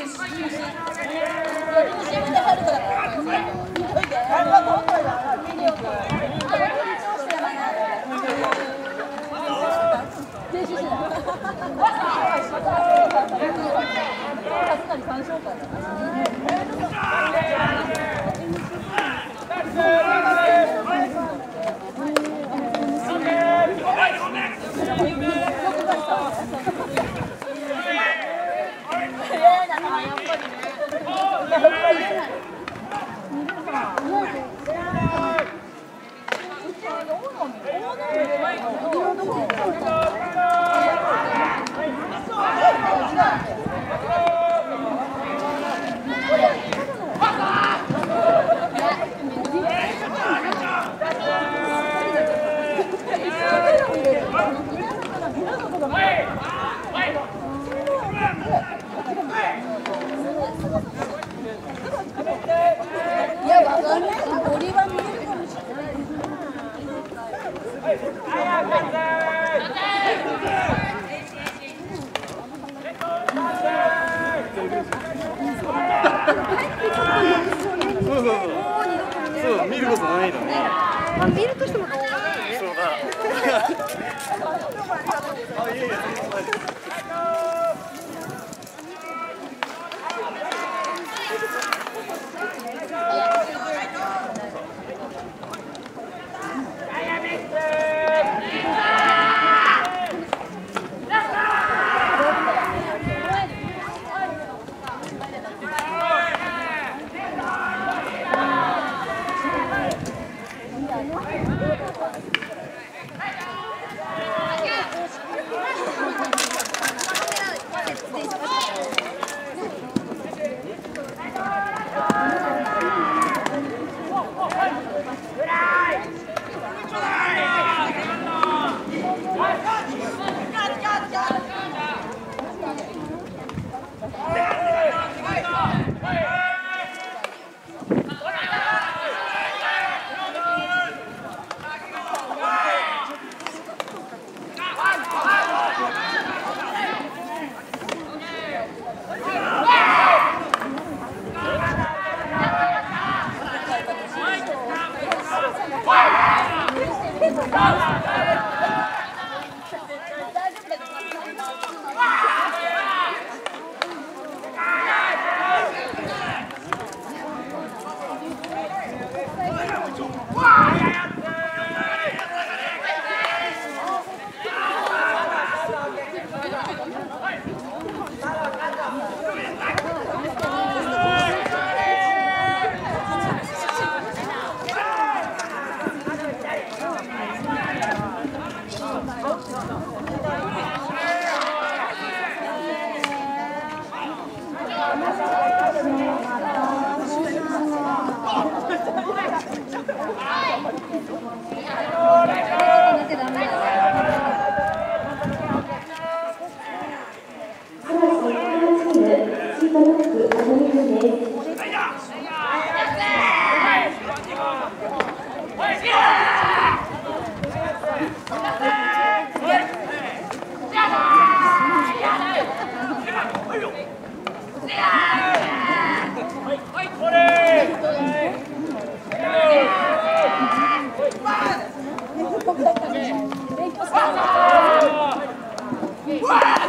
そ うあ、見るとしても動画だよね。そうだあいやいや Right. Woo!